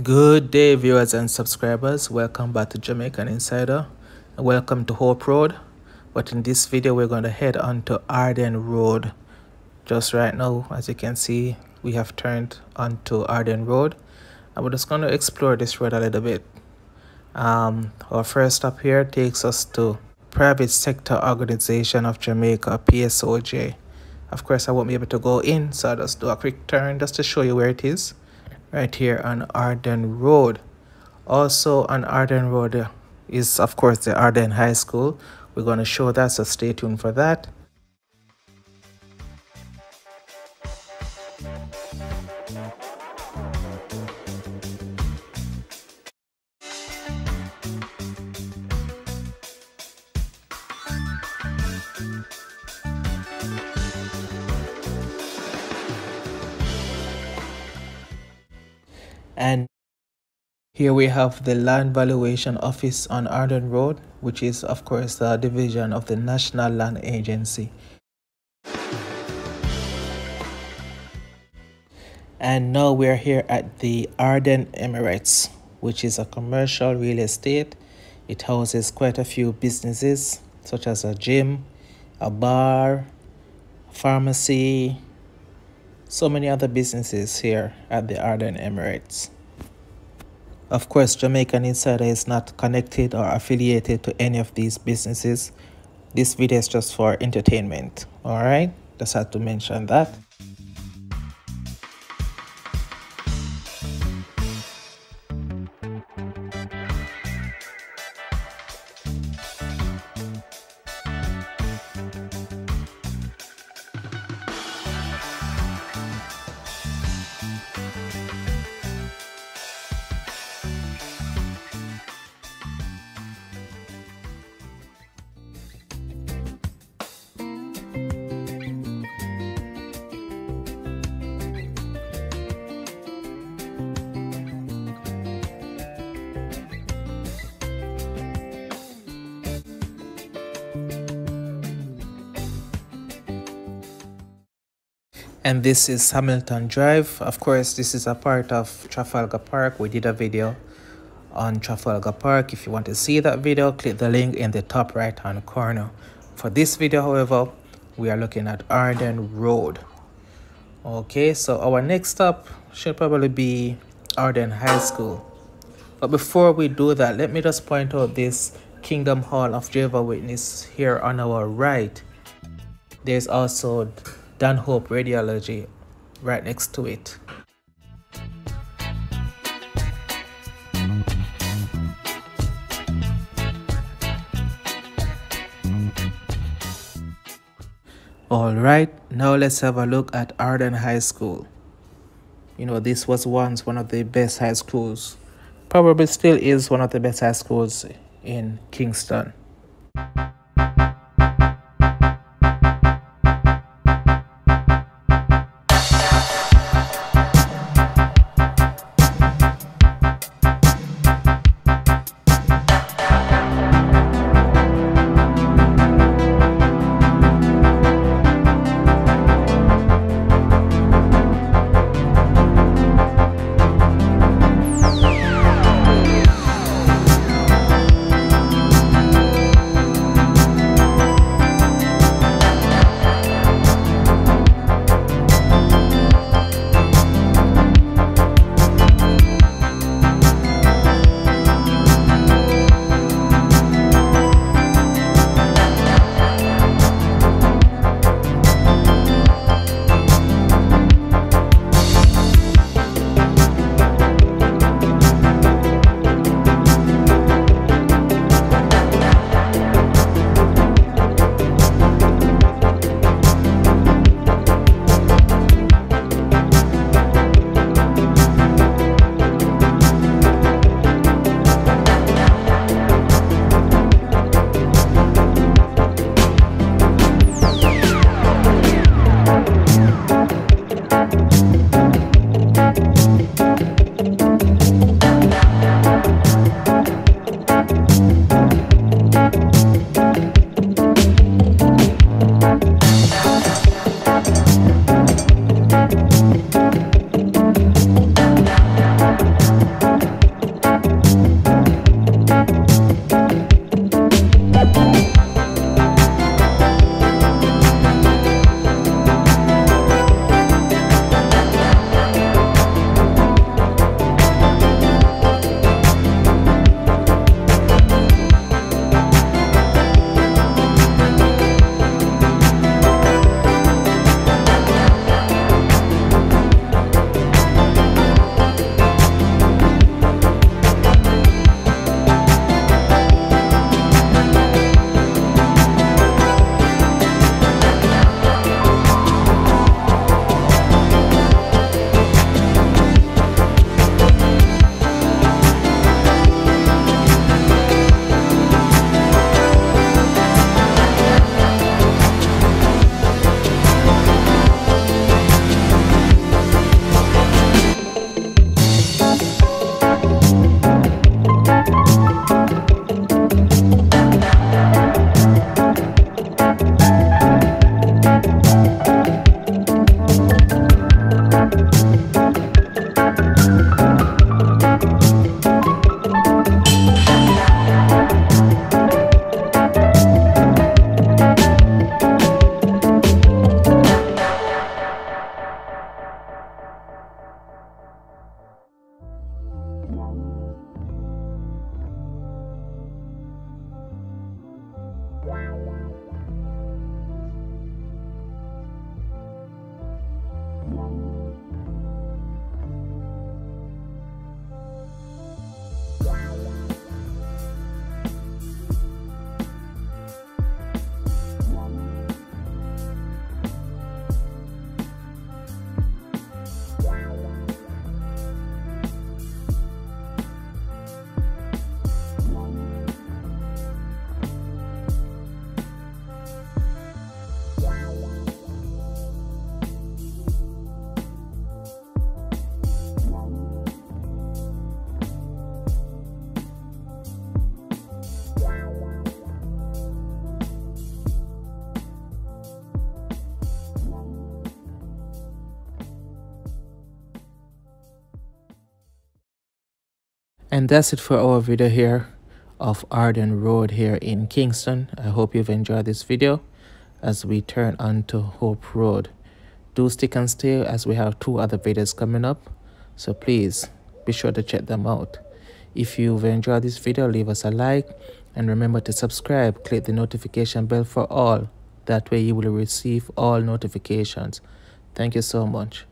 Good day, viewers and subscribers. Welcome back to Jamaican Insider. Welcome to Hope Road. But in this video, we're going to head on to Ardenne Road. Just right now, as you can see, we have turned onto Ardenne Road. And we're just going to explore this road a little bit. Um, our first stop here takes us to Private Sector Organization of Jamaica, PSOJ. Of course, I won't be able to go in, so I'll just do a quick turn just to show you where it is right here on Ardenne Road. Also on Ardenne Road is of course the Arden High School. We're going to show that, so stay tuned for that. And here we have the Land Valuation Office on Ardenne Road, which is, of course, the division of the National Land Agency. And now we're here at the Ardenne Emirates, which is a commercial real estate. It houses quite a few businesses, such as a gym, a bar, pharmacy, so many other businesses here at the Ardenne Emirates. Of course, Jamaican Insider is not connected or affiliated to any of these businesses. This video is just for entertainment. Alright, just had to mention that. And this is Hamilton Drive. Of course, this is a part of Trafalgar Park. We did a video on Trafalgar Park. If you want to see that video, click the link in the top right hand corner. For this video, however, we are looking at Ardenne Road. Okay, so our next stop should probably be Ardenne High School. But before we do that, let me just point out this Kingdom Hall of Jehovah Witness here on our right. There's also Danhope Radiology right next to it. Alright, now let's have a look at Ardenne High School. You know, this was once one of the best high schools. Probably still is one of the best high schools in Kingston. wow. And that's it for our video here of Ardenne Road here in Kingston. I hope you've enjoyed this video as we turn onto Hope Road. Do stick and stay as we have two other videos coming up. So please be sure to check them out. If you've enjoyed this video, leave us a like and remember to subscribe. Click the notification bell for all. That way you will receive all notifications. Thank you so much.